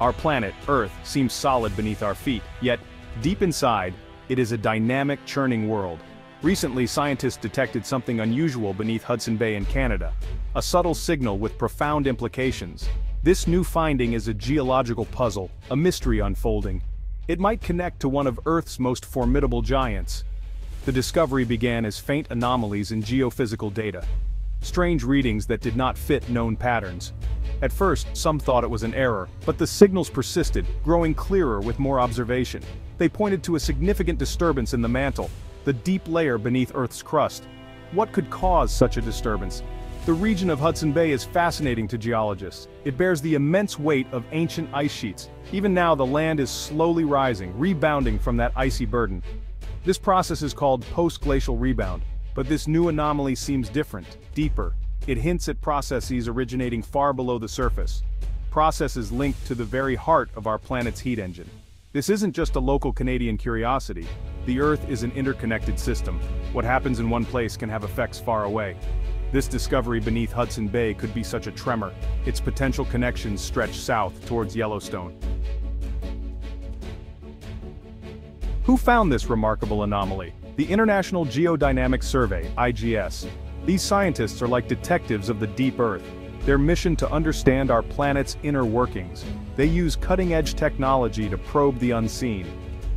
Our planet, Earth, seems solid beneath our feet, yet, deep inside, it is a dynamic, churning world. Recently scientists detected something unusual beneath Hudson Bay in Canada. A subtle signal with profound implications. This new finding is a geological puzzle, a mystery unfolding. It might connect to one of Earth's most formidable giants. The discovery began as faint anomalies in geophysical data. Strange readings that did not fit known patterns. At first, some thought it was an error, but the signals persisted, growing clearer with more observation. They pointed to a significant disturbance in the mantle, the deep layer beneath Earth's crust. What could cause such a disturbance? The region of Hudson Bay is fascinating to geologists. It bears the immense weight of ancient ice sheets. Even now the land is slowly rising, rebounding from that icy burden. This process is called post-glacial rebound, but this new anomaly seems different, deeper, it hints at processes originating far below the surface. Processes linked to the very heart of our planet's heat engine. This isn't just a local Canadian curiosity. The Earth is an interconnected system. What happens in one place can have effects far away. This discovery beneath Hudson Bay could be such a tremor. Its potential connections stretch south towards Yellowstone. Who found this remarkable anomaly? The International Geodynamic Survey, IGS, these scientists are like detectives of the deep Earth. Their mission to understand our planet's inner workings. They use cutting-edge technology to probe the unseen.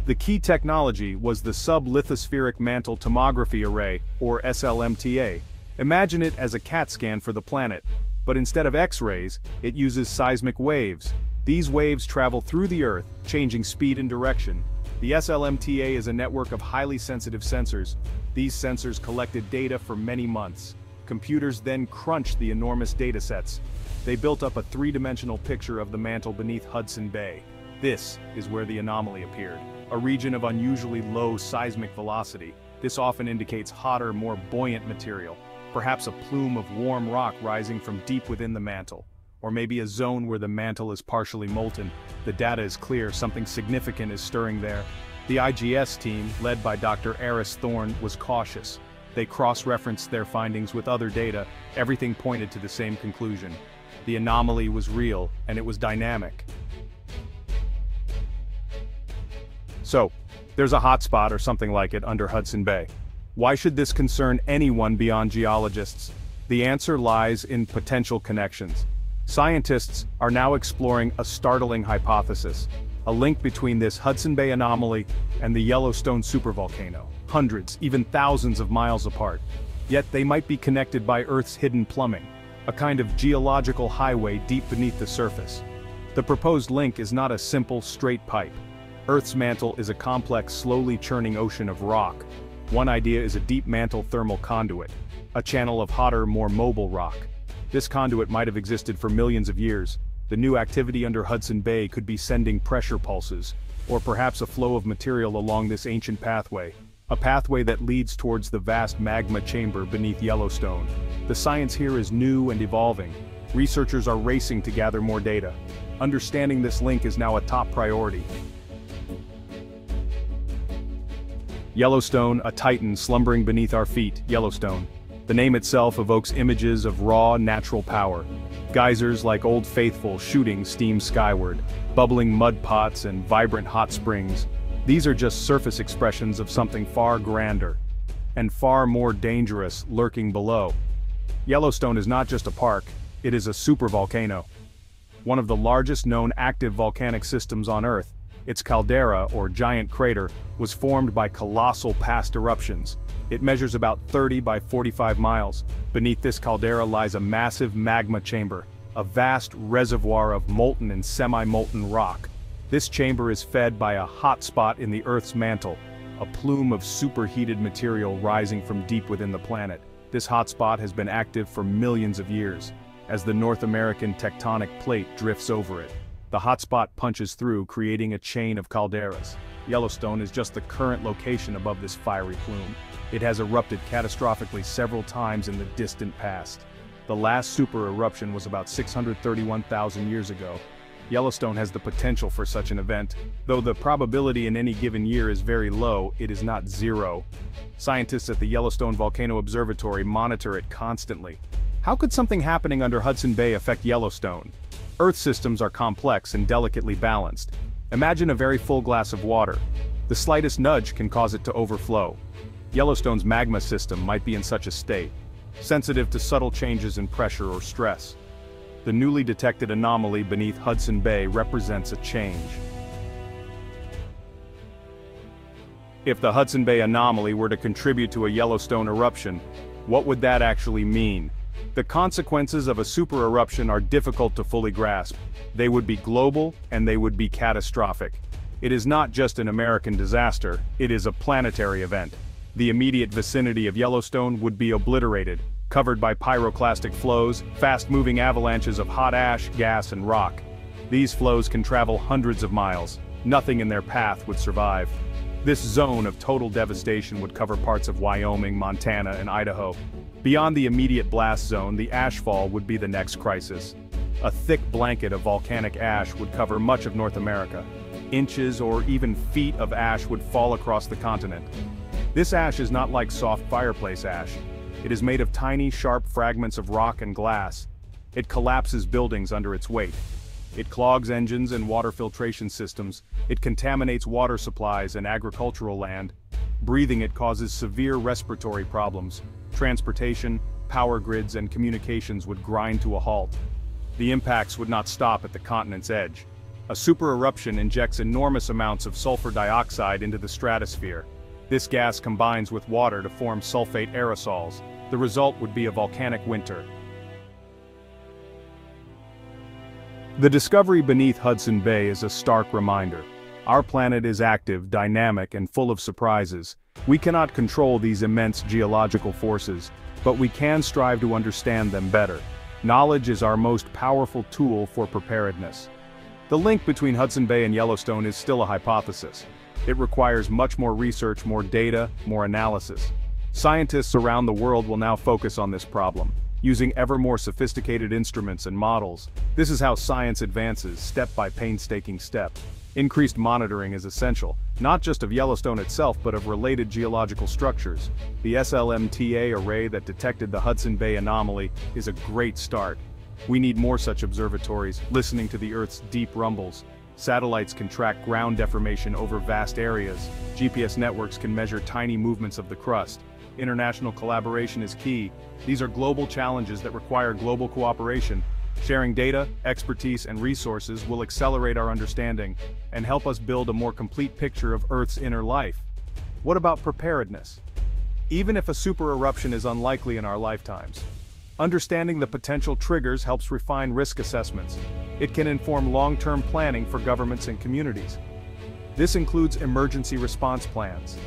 The key technology was the Sublithospheric Mantle Tomography Array, or SLMTA. Imagine it as a CAT scan for the planet. But instead of X-rays, it uses seismic waves. These waves travel through the Earth, changing speed and direction. The SLMTA is a network of highly sensitive sensors, these sensors collected data for many months. Computers then crunched the enormous datasets. They built up a three-dimensional picture of the mantle beneath Hudson Bay. This is where the anomaly appeared. A region of unusually low seismic velocity. This often indicates hotter, more buoyant material. Perhaps a plume of warm rock rising from deep within the mantle. Or maybe a zone where the mantle is partially molten. The data is clear, something significant is stirring there. The IGS team, led by Dr. Aris Thorne, was cautious. They cross-referenced their findings with other data, everything pointed to the same conclusion. The anomaly was real, and it was dynamic. So, there's a hotspot or something like it under Hudson Bay. Why should this concern anyone beyond geologists? The answer lies in potential connections. Scientists are now exploring a startling hypothesis a link between this Hudson Bay anomaly and the Yellowstone supervolcano, hundreds, even thousands of miles apart. Yet they might be connected by Earth's hidden plumbing, a kind of geological highway deep beneath the surface. The proposed link is not a simple, straight pipe. Earth's mantle is a complex, slowly churning ocean of rock. One idea is a deep mantle thermal conduit, a channel of hotter, more mobile rock. This conduit might have existed for millions of years, the new activity under Hudson Bay could be sending pressure pulses, or perhaps a flow of material along this ancient pathway, a pathway that leads towards the vast magma chamber beneath Yellowstone. The science here is new and evolving. Researchers are racing to gather more data. Understanding this link is now a top priority. Yellowstone, a titan slumbering beneath our feet, Yellowstone. The name itself evokes images of raw, natural power, Geysers like Old Faithful shooting steam skyward, bubbling mud pots and vibrant hot springs. These are just surface expressions of something far grander and far more dangerous lurking below. Yellowstone is not just a park, it is a supervolcano. One of the largest known active volcanic systems on Earth, its caldera, or giant crater, was formed by colossal past eruptions, it measures about 30 by 45 miles. Beneath this caldera lies a massive magma chamber, a vast reservoir of molten and semi-molten rock. This chamber is fed by a hot spot in the Earth's mantle, a plume of superheated material rising from deep within the planet. This hotspot has been active for millions of years, as the North American tectonic plate drifts over it. The hotspot punches through, creating a chain of calderas. Yellowstone is just the current location above this fiery plume. It has erupted catastrophically several times in the distant past. The last super eruption was about 631,000 years ago. Yellowstone has the potential for such an event. Though the probability in any given year is very low, it is not zero. Scientists at the Yellowstone Volcano Observatory monitor it constantly. How could something happening under Hudson Bay affect Yellowstone? Earth systems are complex and delicately balanced. Imagine a very full glass of water. The slightest nudge can cause it to overflow. Yellowstone's magma system might be in such a state, sensitive to subtle changes in pressure or stress. The newly detected anomaly beneath Hudson Bay represents a change. If the Hudson Bay anomaly were to contribute to a Yellowstone eruption, what would that actually mean? The consequences of a super eruption are difficult to fully grasp. They would be global, and they would be catastrophic. It is not just an American disaster, it is a planetary event. The immediate vicinity of Yellowstone would be obliterated, covered by pyroclastic flows, fast-moving avalanches of hot ash, gas and rock. These flows can travel hundreds of miles. Nothing in their path would survive. This zone of total devastation would cover parts of Wyoming, Montana, and Idaho. Beyond the immediate blast zone, the ashfall would be the next crisis. A thick blanket of volcanic ash would cover much of North America. Inches or even feet of ash would fall across the continent. This ash is not like soft fireplace ash. It is made of tiny, sharp fragments of rock and glass. It collapses buildings under its weight. It clogs engines and water filtration systems, it contaminates water supplies and agricultural land. Breathing it causes severe respiratory problems. Transportation, power grids and communications would grind to a halt. The impacts would not stop at the continent's edge. A super eruption injects enormous amounts of sulfur dioxide into the stratosphere. This gas combines with water to form sulfate aerosols. The result would be a volcanic winter, The discovery beneath Hudson Bay is a stark reminder. Our planet is active, dynamic, and full of surprises. We cannot control these immense geological forces, but we can strive to understand them better. Knowledge is our most powerful tool for preparedness. The link between Hudson Bay and Yellowstone is still a hypothesis. It requires much more research, more data, more analysis. Scientists around the world will now focus on this problem using ever more sophisticated instruments and models. This is how science advances, step by painstaking step. Increased monitoring is essential, not just of Yellowstone itself but of related geological structures. The SLMTA array that detected the Hudson Bay anomaly is a great start. We need more such observatories, listening to the Earth's deep rumbles. Satellites can track ground deformation over vast areas. GPS networks can measure tiny movements of the crust. International collaboration is key. These are global challenges that require global cooperation. Sharing data, expertise, and resources will accelerate our understanding and help us build a more complete picture of Earth's inner life. What about preparedness? Even if a super eruption is unlikely in our lifetimes, understanding the potential triggers helps refine risk assessments. It can inform long-term planning for governments and communities. This includes emergency response plans,